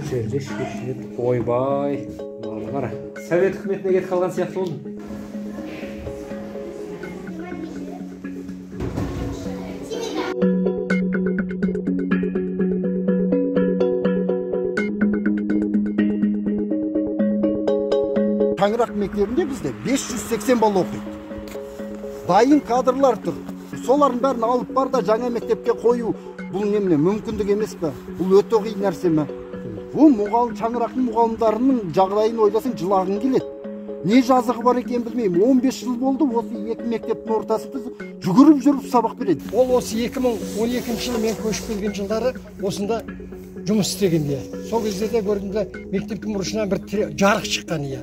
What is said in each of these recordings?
осы жерде шешіледі ойбай қара совет үкіметіне кетіп қалған сияқты болдым. Шаңырақ мектебінде бізде 580 бала оқиды дайын кадрлар тұр солардың бәрін алып бар да жаңа мектепке қою бұл немене мүмкіндік емес пе бұл өте қиын нәрсе ме бұл мұғалім шаңырақтың мұғалімдарының жағдайын ойласаң жылағың келеді. Не жазығы бар екенін білмеймін. 15 жыл болды осы екі мектептің ортасында жүгіріп жүріп сабақ береді. Ол осы 2012 жылы мен көшіп келген жылдары осында жұмыс істеген иә сол кезде де көрдім мектептің бұрышынан бір жарық шыққан иә.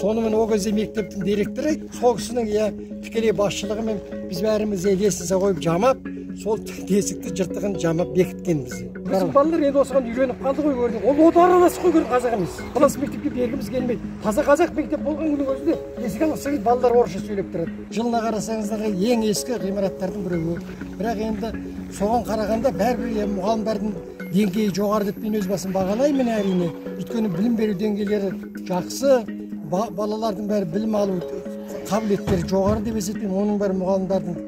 Сонымен ол кезде мектептің директоры сол кісінің иә тікелей басшылығымен біз бәріміз лестница қойып жамап сол тесікті жыртығын жамап бекіткенбіз біздің балалар енді осыған үйреніп қалды ғой көрдің. Ол одан араласып қой көрдің қазақ емес. Класс мектепке бергіміз келмейді. Таза қазақ мектеп болған күннің өзінде есік ашсаңыз балалар орысша сөйлеп тұрады. Жылына қарасаңыздар ең ескі ғимараттардың біреуі. Бірақ енді соған қарағанда бәрібір мұғалімдердің деңгейі жоғары деп мен өз басым бағалаймын әрине. Өйткені білім беру деңгейлері жақсы ба- балалардың бәрі білім алу қабілеттері жоғары деп есептеймін. Оның бәрі мұғалімдердің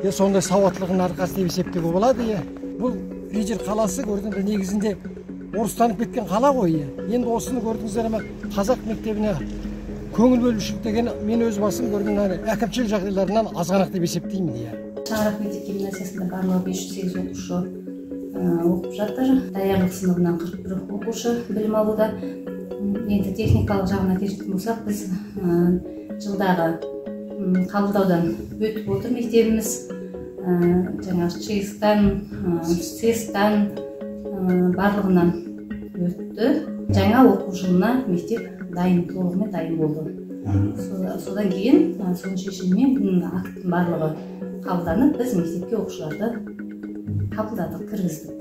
иә сондай сауаттылығының арқасы деп есептеуге болады иә бұл рижер қаласы көрдіңдер негізінде орыстанып кеткен қала ғой иә енді осыны көрдіңіздер ма қазақ мектебіне көңіл бөлушілік деген мен өз басым көрген әкімшілік жағдайларынан азғанақ деп есептеймін иә шаңырақ мектеп гимназиясында барлығы бес жүз сегіз оқушы ә, оқып жатыр. Даярлық сыныбынан қырық бір оқушы білім алуда. Енді техникалық жағына келетін болсақ біз ә, жылдағы қабылдаудан өтіп отыр мектебіміз. Ә, жаңағы чэс тан сэс тан барлығынан өтті. Жаңа оқу жылына мектеп дайын толығымен дайын болды. Сода- содан кейін соның шешімімен акттың барлығы қабылданып біз мектепке оқушыларды қабылдадық кіргіздік.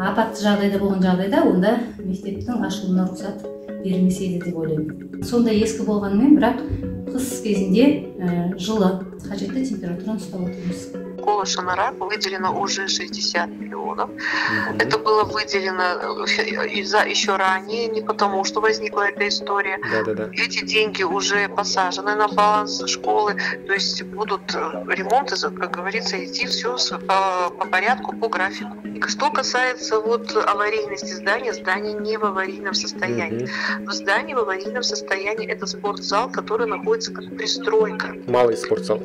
Апатты жағдайда болған жағдайда онда мектептің ашылуына рұқсат берілмес еді деп ойлаймын. Сондай ескі болғанымен бірақ қыс кезінде жылы қажетті температураны ұстап отырмыз школа Шанарак выделено уже 60 миллионов. Это было выделено э, из-за еще ранее, не потому что возникла эта история. да да да Эти деньги уже посажены на баланс школы, то есть будут э, ремонты, за- как говорится, идти все по, по порядку, по графику. Что касается вот аварийности здания, здание не в аварийном состоянии. В здании в аварийном состоянии это спортзал, который находится как пристройка. малый спортзал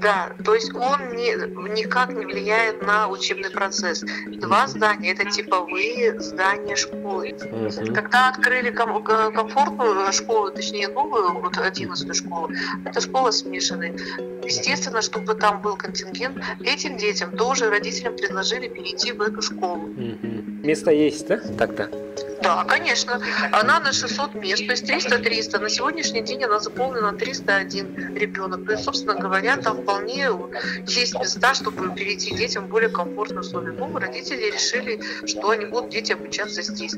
Да, то есть он не, никак не влияет на учебный процесс. Два здания это типовые здания школы. Мгм. Когда открыли ком- ко- комфортную школу, точнее новую, вот 11 школу, это школа смешанная. Естественно, чтобы там был контингент, этим детям тоже родителям предложили перейти в эту школу. Мгм. место есть да тогда Да, конечно. Она на 600 мест, то есть 300-300. На сегодняшний день она заполнена 301 ребенок. То есть, собственно говоря, там вполне есть места, чтобы перейти детям более комфортные условия. Ну, родители решили, что они будут дети обучаться здесь.